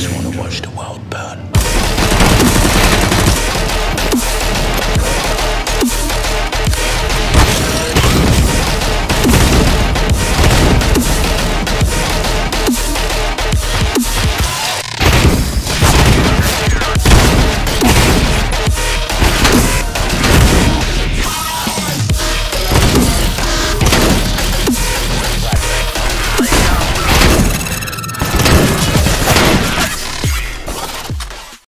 just want to watch the world burn.